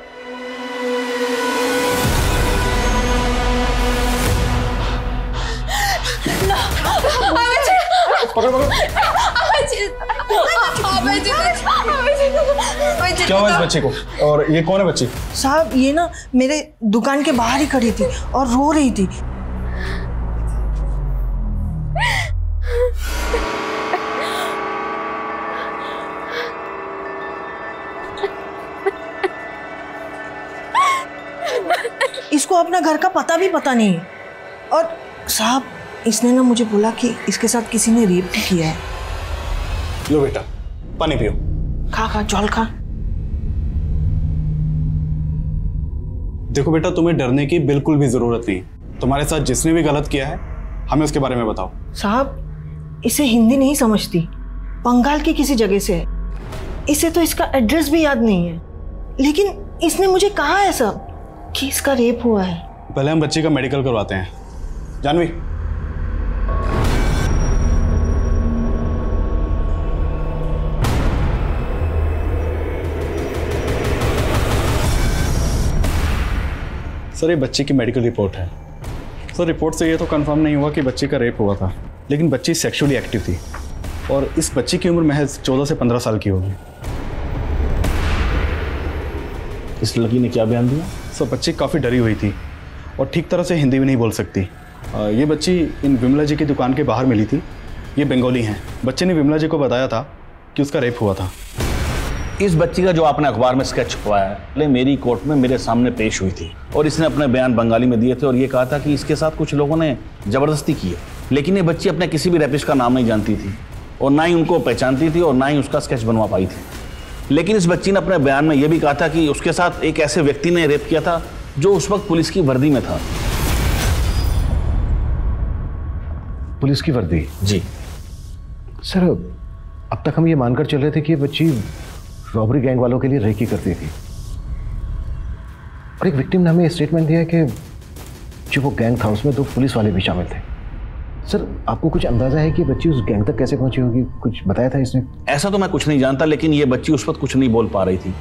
क्या हुआ इस बच्चे को और ये कौन है बच्ची साहब ये ना मेरे दुकान के बाहर ही खड़ी थी और रो रही थी इसको अपना घर का पता भी पता नहीं। है और साहब इसने ना मुझे बोला कि इसके साथ किसी ने रेप भी किया है। लो बेटा पानी पियो। खा खा जल खा। देखो बेटा तुम्हें डरने की बिल्कुल भी ज़रूरत नहीं। तुम्हारे साथ जिसने भी गलत किया है हमें उसके बारे में बताओ। साहब इसे हिंदी नहीं समझती। बंगाल की किसी जगह से। है इसे तो इसका एड्रेस भी याद नहीं है। लेकिन इसने मुझे कहा है सब कि इसका रेप हुआ है? पहले हम बच्ची का मेडिकल करवाते हैं। जानवी। सर, ये बच्ची की मेडिकल रिपोर्ट है। सर, रिपोर्ट से ये तो कंफर्म नहीं हुआ कि बच्ची का रेप हुआ था। लेकिन बच्ची सेक्सुअली एक्टिव थी। और इस बच्ची की उम्र महज 14 से 15 साल की होगी। इस लड़की ने क्या बयान दिया? सर बच्ची काफ़ी डरी हुई थी और ठीक तरह से हिंदी भी नहीं बोल सकती। ये बच्ची इन विमला जी की दुकान के बाहर मिली थी। ये बंगाली हैं। बच्चे ने विमला जी को बताया था कि उसका रेप हुआ था। इस बच्ची का जो आपने अखबार में स्केच छपवाया है पहले मेरी कोर्ट में मेरे सामने पेश हुई थी और इसने अपने बयान बंगाली में दिए थे और ये कहा था कि इसके साथ कुछ लोगों ने ज़बरदस्ती की है। लेकिन ये बच्ची अपने किसी भी रेपिस्ट का नाम नहीं जानती थी और ना ही उनको पहचानती थी और ना ही उसका स्केच बनवा पाई थी। लेकिन इस बच्ची ने अपने बयान में यह भी कहा था कि उसके साथ एक ऐसे व्यक्ति ने रेप किया था जो उस वक्त पुलिस की वर्दी में था। पुलिस की वर्दी? जी। सर अब तक हम ये मानकर चल रहे थे कि ये बच्ची रॉबरी गैंग वालों के लिए रेकी करती थी। और एक विक्टिम ने हमें स्टेटमेंट दिया कि जो वो गैंग था उसमें दो पुलिस वाले भी शामिल थे। सर आपको कुछ अंदाज़ा है कि बच्ची उस गैंग तक कैसे पहुँची होगी? कुछ बताया था इसने? ऐसा तो मैं कुछ नहीं जानता लेकिन ये बच्ची उस वक्त कुछ नहीं बोल पा रही थी।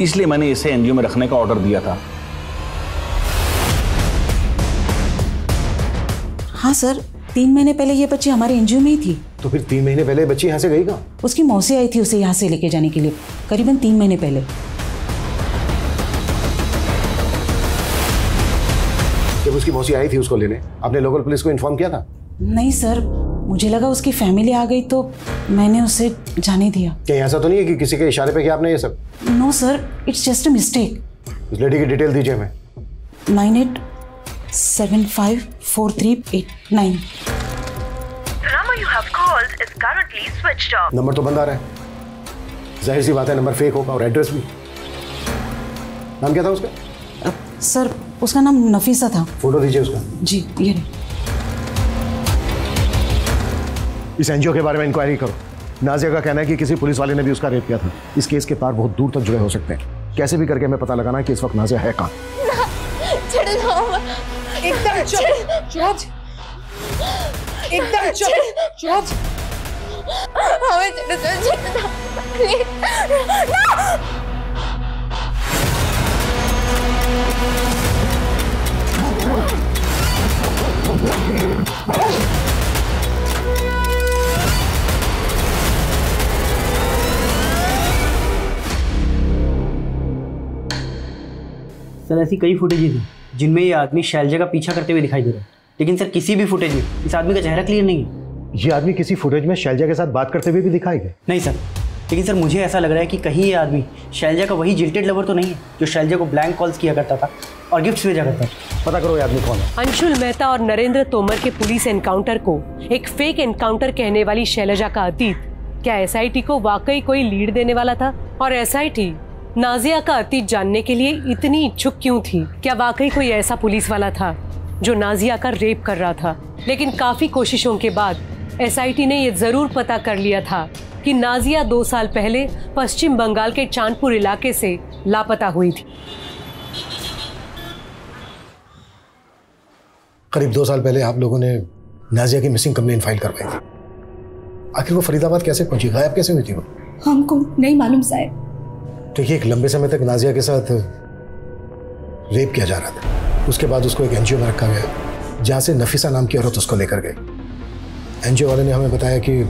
इसलिए मैंने इसे एनजीओ में रखने का ऑर्डर दिया था। हाँ सर तीन महीने पहले ये बच्ची हमारे एनजीओ में ही थी। तो फिर तीन महीने पहले बच्ची यहाँ से गई कहाँ? उसकी मौसी आई थी उसे यहाँ से लेके जाने के लिए करीबन तीन महीने पहले। जब उसकी मौसी आई थी उसको लेने आपने लोकल पुलिस को इन्फॉर्म किया था? नहीं सर मुझे लगा उसकी फैमिली आ गई तो मैंने उसे जाने दिया। क्या ऐसा तो नहीं है कि किसी के इशारे पे किया आपने ये सब? No sir it's just a mistake उस लेडी की डिटेल दीजिए हमें। Nine eight seven five four three eight nine. Number तो बंद आ रहा है। ज़ाहिर सी बात है nंबर फेक होगा और एड्रेस भी। नाम क्या था उसका? सर उसका नाम नफीसा था। फ़ोटो दीजिए उसका। जी ये रही। इस एनजीओ के बारे में इंक्वायरी करो। नाजिया का कहना है कि किसी पुलिस वाले ने भी उसका रेप किया था। इस केस के तार बहुत दूर तक जुड़े हो सकते हैं। कैसे भी करके हमें पता लगाना है कि इस वक्त नाजिया है कहाँ। छड़ दो एकदम चुप। चुप। एकदम चुप। चुप। हमें छड़ दो छड़ दो प्लीज़ सर ऐसी कई फुटेजेस हैं जिनमें ये आदमी शैलजा का पीछा करते हुए दिखाई दे रहा है। लेकिन सर किसी भी फुटेज में इस आदमी का चेहरा क्लियर नहीं है। ये आदमी किसी फुटेज में शैलजा के साथ बात करते हुए भी दिखाई गए? नहीं सर लेकिन सर मुझे ऐसा लग रहा है कि कहीं ये आदमी शैलजा का वही जिल्टेड लवर तो नहीं है जो शैलजा को ब्लैंक कॉल्स किया करता था और गिफ्ट्स भेजा करता था। पता करो ये आदमी कौन है। अंशुल मेहता और नरेंद्र तोमर के पुलिस एनकाउंटर को एक फेक एनकाउंटर कहने वाली शैलजा का अतीत क्या एसआईटी को वाकई कोई लीड देने वाला था? और एसआईटी नाजिया का अतीत जानने के लिए इतनी इच्छुक क्यों थी? क्या वाकई कोई ऐसा पुलिस वाला था जो नाजिया का रेप कर रहा था? लेकिन काफ़ी कोशिशों के बाद एसआईटी ने यह ज़रूर पता कर लिया था कि नाजिया दो साल पहले पश्चिम बंगाल के चांदपुर इलाके से लापता हुई थी। करीब दो साल पहले आप लोगों ने नाजिया की मिसिंग कंप्लेन फ़ाइल करवाई थी। आखिर वो फरीदाबाद कैसे पहुँची? गायब कैसे हुई थी वो? हमको नहीं मालूम साहब। देखिए एक लंबे समय तक नाजिया के साथ रेप किया जा रहा था। उसके बाद उसको एक एनजीओ में रखा गया जहाँ से नफीसा नाम की औरत उसको लेकर गई। एनजीओ वाले ने हमें बताया कि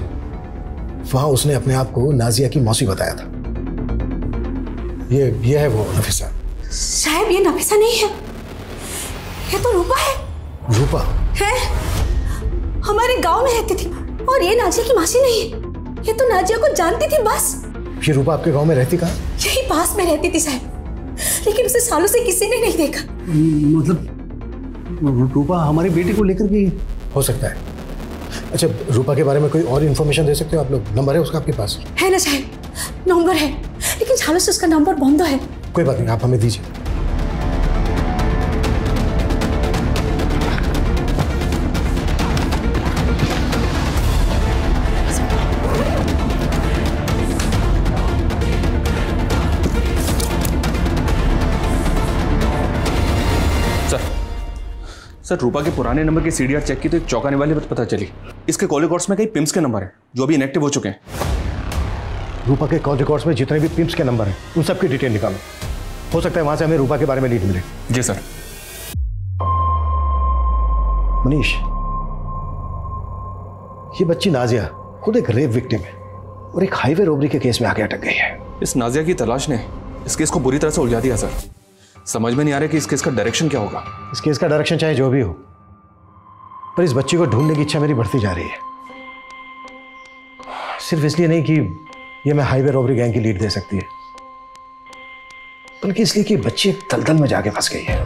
वहाँ उसने अपने आप को नाजिया की मौसी बताया था। ये ये है वो नफीसा। साहब ये नफीसा नहीं है। ये तो रूपा है। रूपा? है। हमारे गाँव में रहती थी और ये नाजिया की मासी नहीं है। ये तो नाजिया को जानती थी बस। ये रूपा आपके गाँव में रहती कहाँ? यही पास में रहती थी साहब। लेकिन उसे सालों से किसी ने नहीं देखा। मतलब रूपा हमारी बेटी को लेकर भी हो सकता है। अच्छा रूपा के बारे में कोई और इन्फॉर्मेशन दे सकते हो आप लोग? नंबर है उसका आपके पास? है ना साहब नंबर है। लेकिन सालों से उसका नंबर बंद है। कोई बात नहीं आप हमें दीजिए। सर रूपा के पुराने नंबर की सीडीआर चेक की तो एक चौंकाने वाली बात पता चली। इसके कॉल रिकॉर्ड्स में कई पिम्स के नंबर हैं जो अभी इनएक्टिव हो चुके हैं। रूपा के कॉल रिकॉर्ड्स में जितने भी पिम्स के नंबर हैं उन सबकी डिटेल निकालो। हो सकता है वहाँ से हमें रूपा के बारे में लीड मिले। जी सर। मनीष ये बच्ची नाजिया खुद एक रेप विक्टिम है और एक हाईवे रोबरी के केस में आगे अटक गई है। इस नाजिया की तलाश ने इस केस को बुरी तरह से उलझा दिया सर। समझ में नहीं आ रहा कि इस केस का डायरेक्शन क्या होगा। इस केस का डायरेक्शन चाहे जो भी हो पर इस बच्ची को ढूँढने की इच्छा मेरी बढ़ती जा रही है। सिर्फ़ इसलिए नहीं कि ये मैं हाईवे रोबरी गैंग की लीड दे सकती है बल्कि इसलिए कि बच्ची एक दलदल में जाके फंस गई है।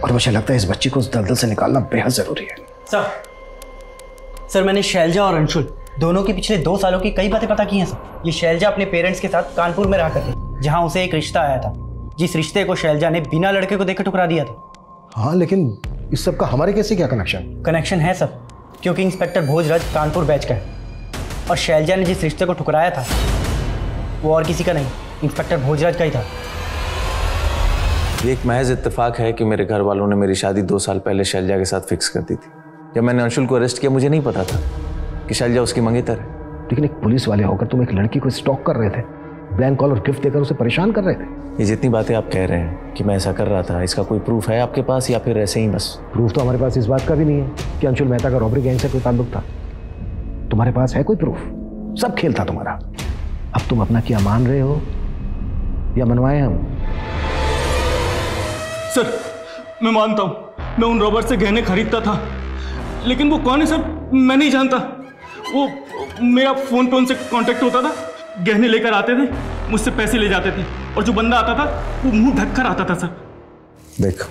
और मुझे लगता है इस बच्ची को उस दलदल से निकालना बेहद ज़रूरी है। सर सर मैंने शैलजा और अंशुल दोनों के पिछले दो सालों की कई बातें पता की हैं सर। ये शैलजा अपने पेरेंट्स के साथ कानपुर में रहा करती जहाँ उसे एक रिश्ता आया था। जिस रिश्ते को शैलजा ने बिना लड़के को देखे ठुकरा दिया था। हाँ लेकिन इस सब का हमारे कैसे क्या कनेक्शन कनेक्शन है सब क्योंकि इंस्पेक्टर भोजराज कानपुर बैच का है। और शैलजा ने जिस रिश्ते को ठुकराया था वो और किसी का नहीं इंस्पेक्टर भोजराज का ही था। ये एक महज इत्तेफाक है कि मेरे घर वालों ने मेरी शादी दो साल पहले शैलजा के साथ फिक्स कर दी थी। जब मैंने अंशुल को अरेस्ट किया मुझे नहीं पता था कि शैलजा उसकी मंगेतर है। लेकिन एक पुलिस वाले होकर तुम एक लड़की को स्टॉक कर रहे थे। ब्लैंक कॉल और गिफ्ट देकर उसे परेशान कर रहे थे। ये जितनी बातें आप कह रहे हैं कि मैं ऐसा कर रहा था इसका कोई प्रूफ है आपके पास या फिर ऐसे ही बस? प्रूफ तो हमारे पास इस बात का भी नहीं है कि अंशुल मेहता का रॉबरी गैंग से कोई ताल्लुक था। तुम्हारे पास है कोई प्रूफ सब खेल था तुम्हारा। अब तुम अपना क्या मान रहे हो? या मनवाए हम? सर मैं मानता हूँ मैं उन रॉबर से गहने खरीदता था लेकिन वो कौन है सर? मैं नहीं जानता। वो मेरा फ़ोन पे उनसे कांटेक्ट होता था। गहने लेकर आते थे, मुझसे पैसे ले जाते थे, और जो बंदा आता था, वो मुँह ढक कर आता था, सर। देख,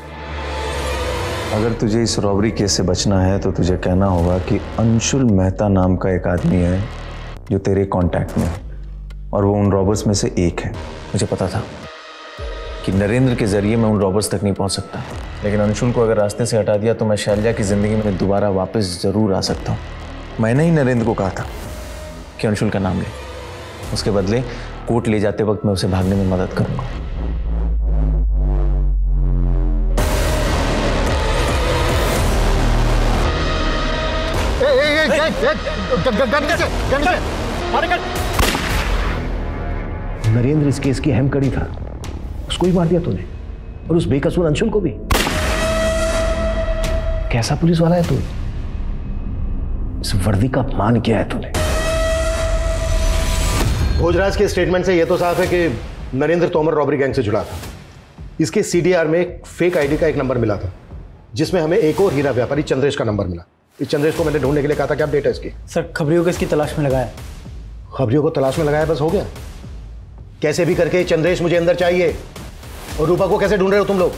अगर तुझे इस रॉबरी केस से बचना है तो तुझे कहना होगा कि अंशुल मेहता नाम का एक आदमी है, जो तेरे कांटेक्ट में है, और वो उन रॉबर्स में से एक है। मुझे पता था कि नरेंद्र के ज़रिए मैं उन रॉबर्स तक नहीं पहुँच सकता। लेकिन अंशुल को अगर रास्ते से हटा दिया तो मैं शैलजा की ज़िंदगी में दोबारा वापस ज़रूर आ सकता हूँ। मैंने ही नरेंद्र को कहा था कि अंशुल का नाम ले। उसके बदले कोर्ट ले जाते वक्त मैं उसे भागने में मदद करूँगा। नरेंद्र इस केस की अहम कड़ी था। उसको ही मार दिया तूने। और उस बेकसूर अंशुल को भी। कैसा पुलिस वाला है तू? इस वर्दी का अपमान किया है तूने। भोजराज के स्टेटमेंट से यह तो साफ़ है कि नरेंद्र तोमर रॉबरी गैंग से जुड़ा था। इसके सीडीआर में एक फेक आईडी का एक नंबर मिला था जिसमें हमें एक और हीरा व्यापारी चंद्रेश का नंबर मिला। इस चंद्रेश को मैंने ढूँढने के लिए कहा था क्या अपडेट है इसकी। सर खबरियों को इसकी तलाश में लगाया। खबरियों को तलाश में लगाया बस हो गया। कैसे भी करके चंद्रेश मुझे अंदर चाहिए। और रूपा को कैसे ढूंढ रहे हो तुम लोग?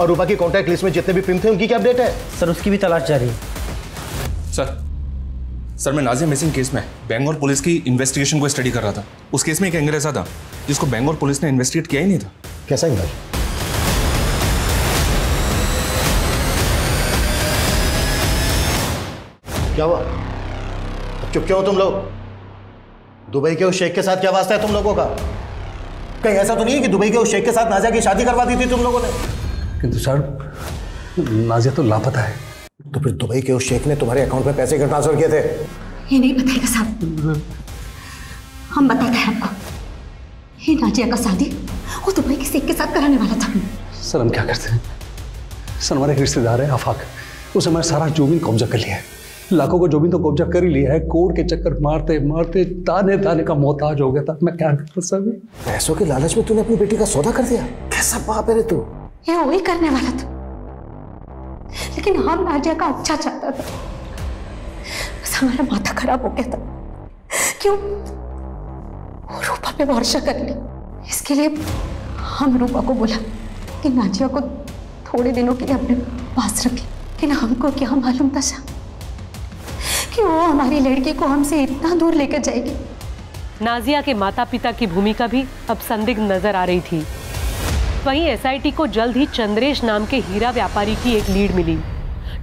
और रूपा की कॉन्टैक्ट लिस्ट में जितने भी पिम थे उनकी क्या अपडेट है? सर उसकी भी तलाश जारी है। सर सर मैं नाजिया मिसिंग केस में बेंगलोर पुलिस की इन्वेस्टिगेशन को स्टडी कर रहा था। उस केस में एक एंगल ऐसा था जिसको बेंगलोर पुलिस ने इन्वेस्टिगेट किया ही नहीं था। कैसा एंगल क्या हुआ? अब चुप क्यों हो तुम लोग? दुबई के उस शेख के साथ क्या वास्ता है तुम लोगों का? कहीं ऐसा तो नहीं है कि दुबई के उस शेख के साथ नाजिया की शादी करवा दी थी तुम लोगों ने? किंतु सर नाजिया तो लापता है। तो फिर दुबई के उस शेख ने तुम्हारे अकाउंट में पैसे क्यों ट्रांसफ़र किए थे? ये नहीं बताएगा साहब। हम बताते हैं आपको। ये नाजिया का शादी वो दुबई के शेख के साथ कराने वाला था। सर हम क्या करते हैं? सर हमारे रिश्तेदार है आफाक। उसने हमारा सारा ज़मीन कब्जा कर लिया है। लाखों का ज़मीन तो कब्जा कर ही लिया है। कोर्ट के चक्कर मारते मारते ताने ताने का मोहताज हो गया था। मैं क्या करता सर? पैसों के लालच में तूने अपनी बेटी का सौदा कर दिया? कैसा बाप है रे तू? ये वही करने वाला था। लेकिन हम नाजिया का अच्छा चाहता था। बस हमारा माथा खराब हो गया था। क्यों? रूपा पे भरोसा कर ली। इसके लिए हम रूपा को बोला कि नाजिया को थोड़े दिनों के लिए अपने पास रखे लेकिन हमको क्या मालूम था साहब कि वो हमारी लड़की को हमसे इतना दूर लेकर जाएगी। नाजिया के माता पिता की भूमिका भी अब संदिग्ध नज़र आ रही थी। वहीं एसआईटी को जल्द ही चंद्रेश नाम के हीरा व्यापारी की एक लीड मिली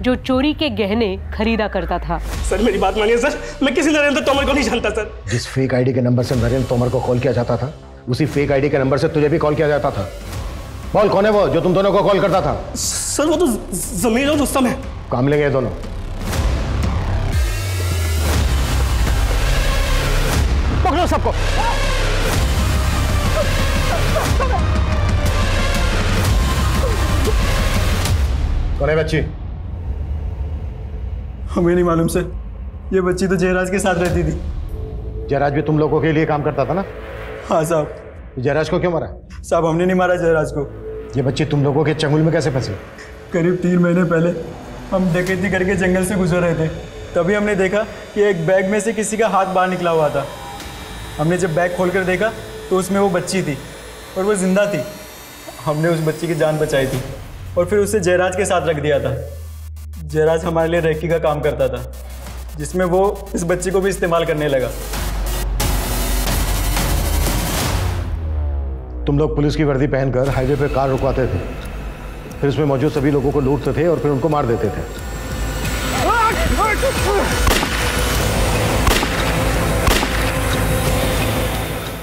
जो चोरी के गहने खरीदा करता था। सर मेरी बात मानिए सर। मैं किसी नरेंद्र तोमर को नहीं जानता सर। जिस फेक आईडी के नंबर से नरेंद्र तोमर को कॉल किया जाता था उसी फेक आईडी के नंबर से तुझे भी कॉल किया जाता था। बोल कौन है वो जो तुम दोनों को कॉल करता था? सर वो तो ज़मीन और रुस्तम है। काम लेंगे ये दोनों। पकड़ो सबको। कौन है बच्ची? हमें नहीं मालूम सर। ये बच्ची तो जयराज के साथ रहती थी। जयराज भी तुम लोगों के लिए काम करता था ना? हाँ साहब। जयराज को क्यों मारा? साहब हमने नहीं मारा जयराज को। ये बच्ची तुम लोगों के चंगुल में कैसे फंसी? करीब तीन महीने पहले हम डकैती करके जंगल से गुजर रहे थे। तभी हमने देखा कि एक बैग में से किसी का हाथ बाहर निकला हुआ था। हमने जब बैग खोल कर देखा तो उसमें वो बच्ची थी और वो ज़िंदा थी। हमने उस बच्ची की जान बचाई थी। और फिर उसे जयराज के साथ रख दिया था। जयराज हमारे लिए रेकी का काम करता था, जिसमें वो इस बच्ची को भी इस्तेमाल करने लगा। तुम लोग पुलिस की वर्दी पहनकर हाईवे पर कार रुकवाते थे। फिर उसमें मौजूद सभी लोगों को लूटते थे और फिर उनको मार देते थे।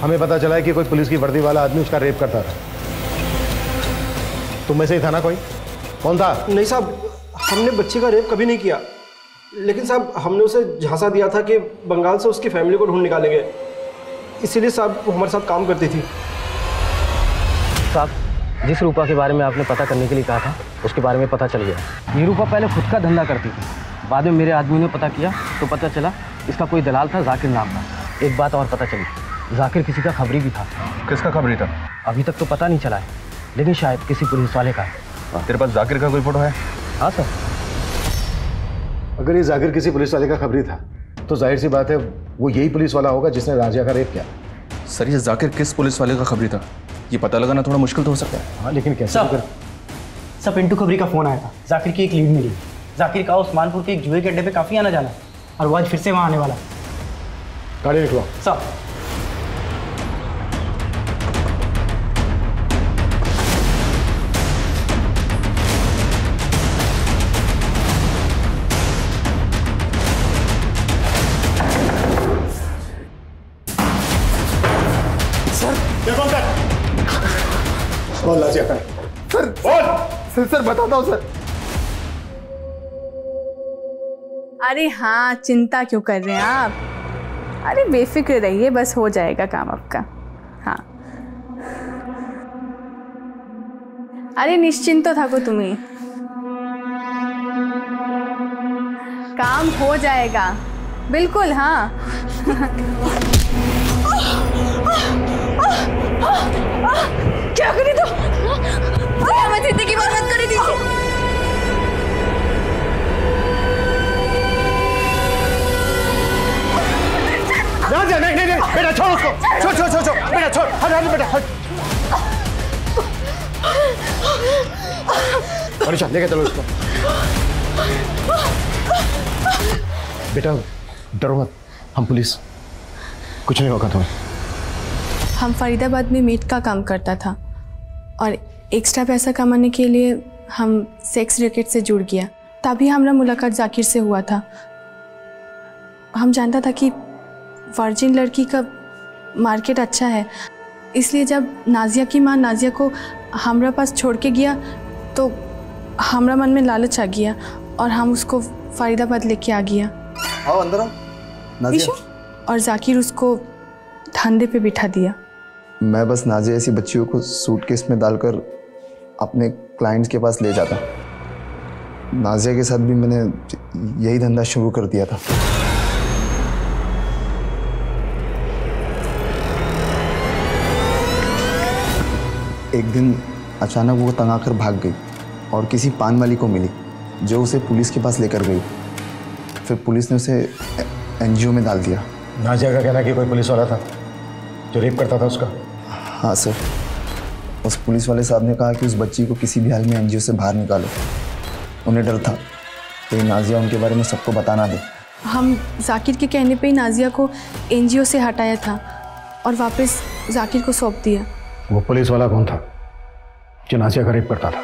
हमें पता चला है कि कोई पुलिस की वर्दी वाला आदमी उसका रेप करता था। तुम में से ही था ना कोई? कौन था? नहीं साहब हमने बच्चे का रेप कभी नहीं किया। लेकिन साहब हमने उसे झांसा दिया था कि बंगाल से उसकी फैमिली को ढूंढ निकालेंगे। इसीलिए साहब वो हमारे साथ काम करती थी। साहब जिस रूपा के बारे में आपने पता करने के लिए कहा था उसके बारे में पता चल गया। ये रूपा पहले खुद का धंधा करती थी। बाद में मेरे आदमी ने पता किया तो पता चला इसका कोई दलाल था जाकिर नाम का। एक बात और पता चली जाकिर किसी का खबरी भी था। किसका खबरी था? अभी तक तो पता नहीं चला है। लेकिन शायद किसी पुलिस वाले का है। तेरे पास जाकिर का कोई फ़ोटो है? हाँ सर। अगर ये जाकिर किसी पुलिस वाले का खबरी था तो ज़ाहिर सी बात है वो यही पुलिस वाला होगा जिसने राजिया का रेप किया। सर ये जाकिर किस पुलिस वाले का खबरी था? ये पता लगाना थोड़ा मुश्किल तो हो सकता है। हाँ लेकिन कैसे सब सब पिंटू खबरी का फ़ोन आया था। जाकिर की एक लीड मिली। जाकिर का उस्मानपुर के एक जुए के अड्डे पे काफ़ी आना जाना है और वो आज फिर से वहाँ आने वाला है। गाड़ी निकलो। सब कौन लाजिया का सर बोल सर सर बताता हूँ सर अरे हाँ चिंता क्यों कर रहे हैं आप अरे बेफिक्र रहिए बस हो जाएगा काम आपका हाँ अरे निश्चिंत तो थाको तुम्हें काम हो जाएगा बिल्कुल हाँ क्या करी तो? ज़िंदगी बर्बाद कर दीजिए ना जा नहीं नहीं नहीं बेटा छोड़ उसको। छोड़ छोड़ छोड़ छोड़ बेटा छोड़ हट हट बेटा हट। मनीषा लेके चलो इसको बेटा डरो मत। हम पुलिस। कुछ नहीं होगा तुम्हें। हम फरीदाबाद में मीट का काम करता था। और एक्स्ट्रा पैसा कमाने के लिए हम सेक्स रैकेट से जुड़ गया। तभी हमारा मुलाकात जाकिर से हुआ था। हम जानता था कि वर्जिन लड़की का मार्केट अच्छा है। इसलिए जब नाजिया की माँ नाजिया को हमरा पास छोड़ के गया तो हमरा मन में लालच आ गया और हम उसको फरीदाबाद लेके आ गया। आओ अंदर आओ। नाजिया। और जाकिर उसको धंधे पे बिठा दिया। मैं बस नाजिया ऐसी बच्चियों को सूटकेस में डालकर अपने क्लाइंट्स के पास ले जाता। नाजिया के साथ भी मैंने यही धंधा शुरू कर दिया था। एक दिन अचानक वो तंग आकर भाग गई और किसी पान वाली को मिली, जो उसे पुलिस के पास लेकर गई। फिर पुलिस ने उसे एनजीओ में डाल दिया। नाजिया का कहना कि कोई पुलिस वाला था, जो रेप करता था उसका। हाँ सर। उस पुलिस वाले साहब ने कहा कि उस बच्ची को किसी भी हाल में एनजीओ से बाहर निकालो। उन्हें डर था कि नाजिया उनके बारे में सबको बताना दे। हम जाकिर के कहने पे ही नाजिया को एनजीओ से हटाया था और वापस जाकिर को सौंप दिया। वो पुलिस वाला कौन था जो नाजिया का रेप करता था?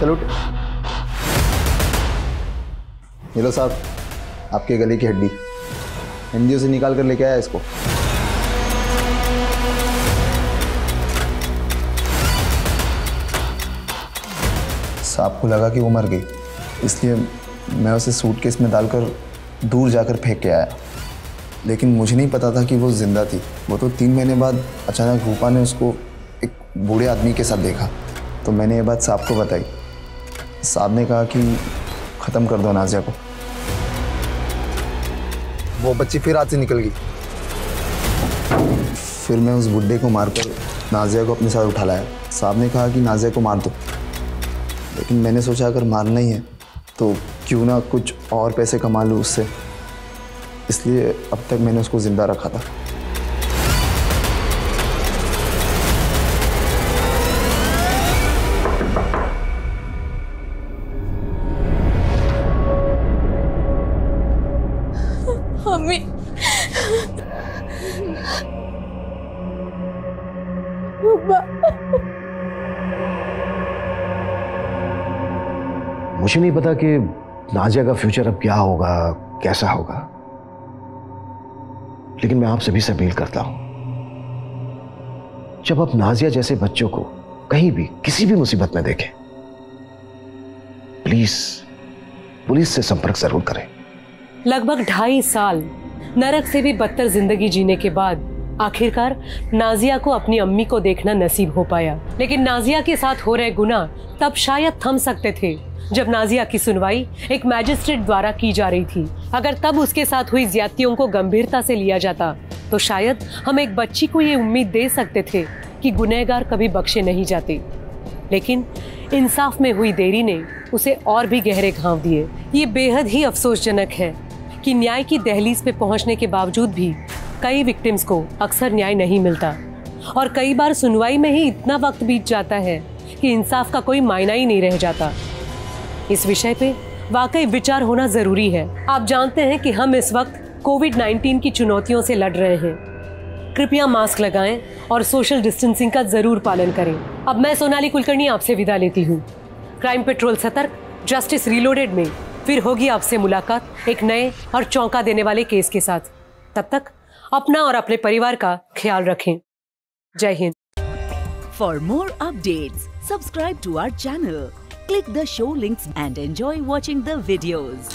चलो ये लो साहब आपके गले की हड्डी। एनजीओ से निकाल कर लेके आया इसको। साहब को लगा कि वो मर गई। इसलिए मैं उसे सूटकेस में डालकर दूर जाकर फेंक के आया। लेकिन मुझे नहीं पता था कि वो ज़िंदा थी। वो तो तीन महीने बाद अचानक रूपा ने उसको एक बूढ़े आदमी के साथ देखा। तो मैंने ये बात साहब को बताई। साहब ने कहा कि ख़त्म कर दो नाजिया को। वो बच्ची फिर हाथ से निकल गई। फिर मैं उस बुढ़े को मारकर नाजिया को अपने साथ उठा लाया। साहब ने कहा कि नाजिया को मार दो। लेकिन मैंने सोचा, अगर मारना ही है तो क्यों ना कुछ और पैसे कमा लूँ उससे। इसलिए अब तक मैंने उसको ज़िंदा रखा था। मुझे नहीं पता कि नाजिया का फ्यूचर अब क्या होगा, कैसा होगा। लेकिन मैं आप सभी से अपील करता हूँ, जब आप नाजिया जैसे बच्चों को कहीं भी, किसी भी मुसीबत में देखें प्लीज़ पुलिस से संपर्क ज़रूर करें। लगभग ढाई साल नरक से भी बदतर ज़िंदगी जीने के बाद आखिरकार नाजिया को अपनी अम्मी को देखना नसीब हो पाया। लेकिन नाजिया के साथ हो रहे गुना तब शायद थम सकते थे, जब नाजिया की सुनवाई एक मैजिस्ट्रेट द्वारा की जा रही थी। अगर तब उसके साथ हुई ज्यादतियों को गंभीरता से लिया जाता तो शायद हम एक बच्ची को ये उम्मीद दे सकते थे कि गुनहगार कभी बख्शे नहीं जाते। लेकिन इंसाफ में हुई देरी ने उसे और भी गहरे घाव दिए। ये बेहद ही अफसोसजनक है कि न्याय की दहलीज पे पहुँचने के बावजूद भी कई विक्टिम्स को अक्सर न्याय नहीं मिलता। और कई बार सुनवाई में ही इतना वक्त बीत जाता है कि इंसाफ का कोई मायना ही नहीं रह जाता। इस विषय पे वाकई विचार होना ज़रूरी है। आप जानते हैं कि हम इस वक्त कोविड 19 की चुनौतियों से लड़ रहे हैं। कृपया मास्क लगाएँ और सोशल डिस्टेंसिंग का ज़रूर पालन करें। अब मैं सोनाली कुलकर्णी आपसे विदा लेती हूँ। क्राइम पेट्रोल सतर्क जस्टिस रिलोडेड में। फिर होगी आपसे मुलाकात एक नए और चौंका देने वाले केस के साथ। तब तक अपना और अपने परिवार का ख्याल रखें। जय Hind. For more update subscribe to our channel click the show links and enjoy watching the videos